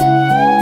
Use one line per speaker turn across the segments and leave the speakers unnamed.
Música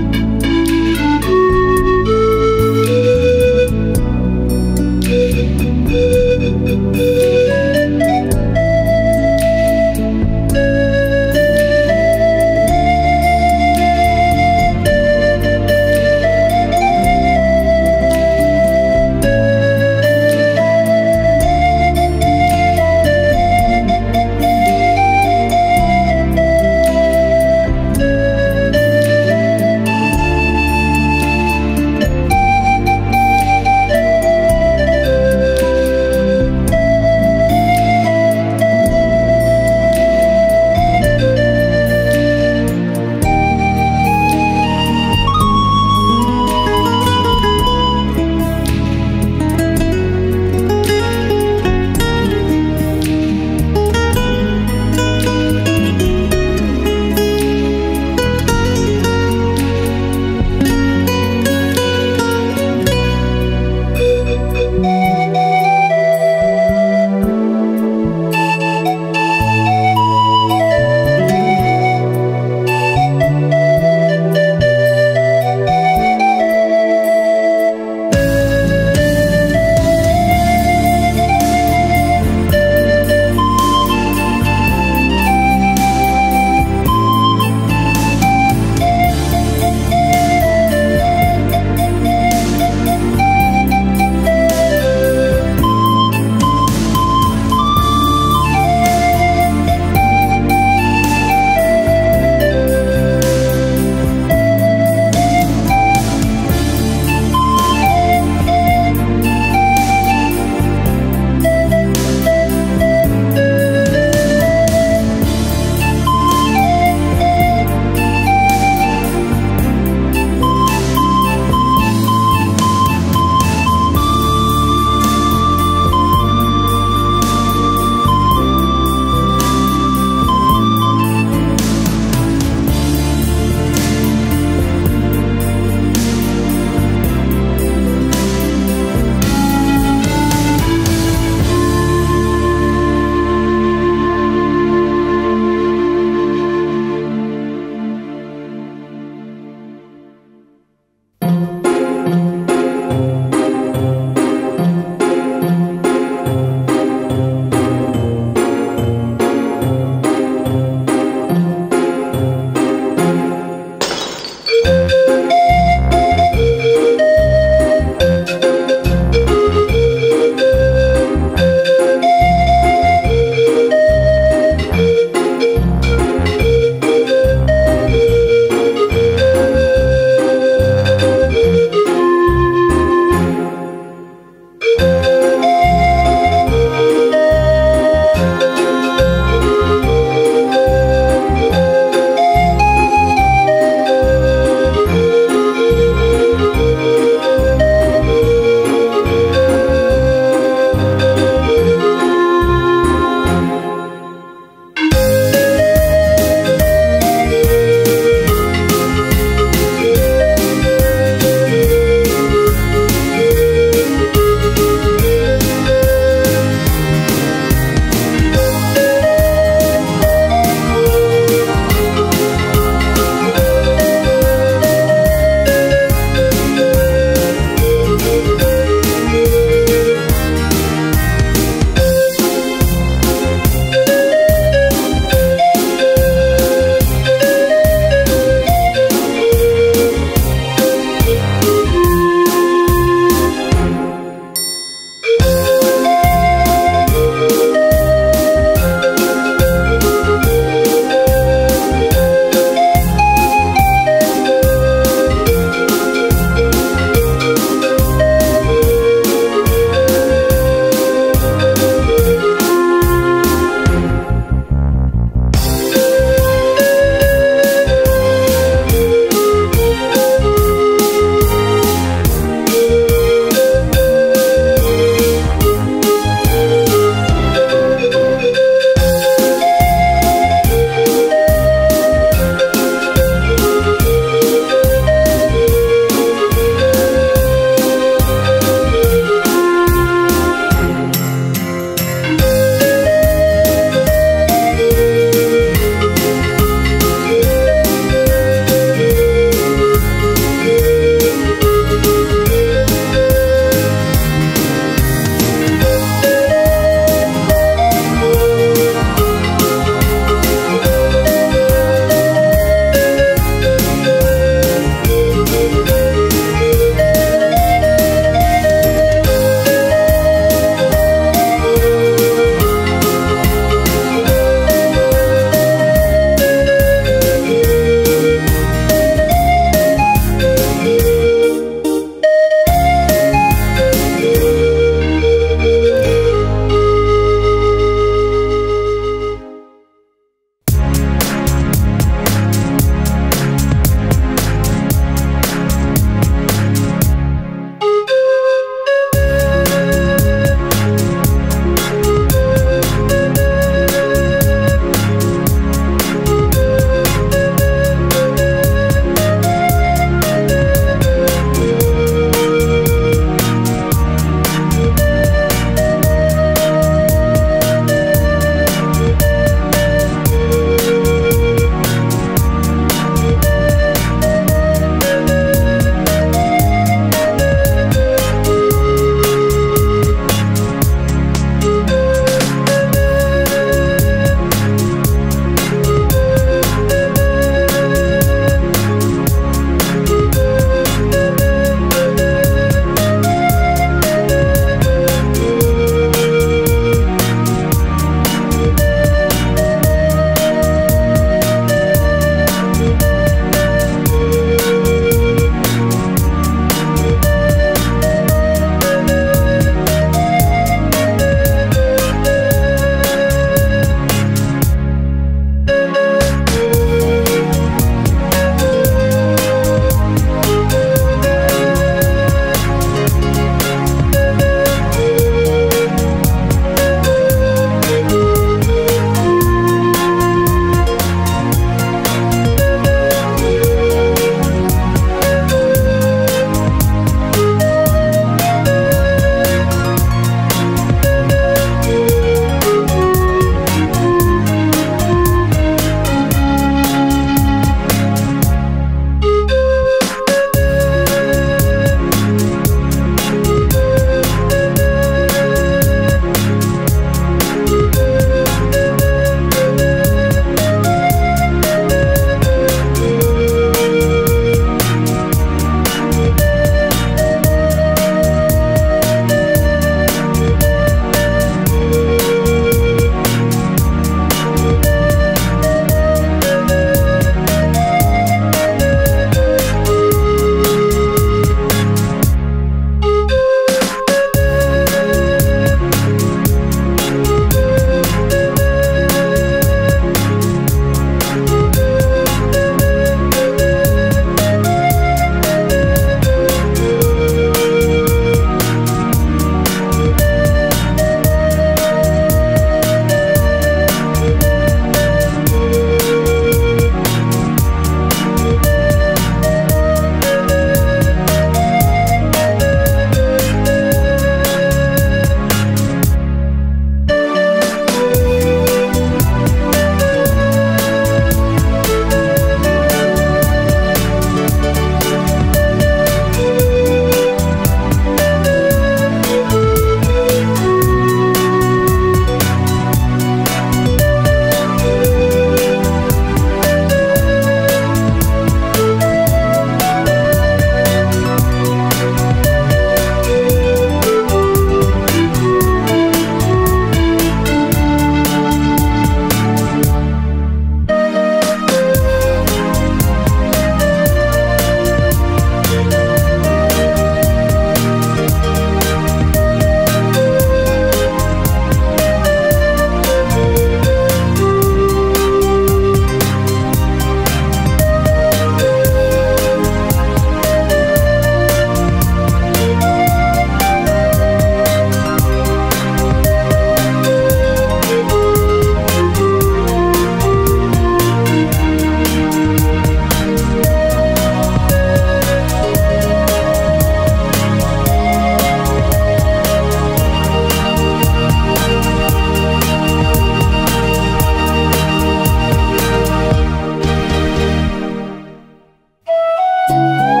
oh.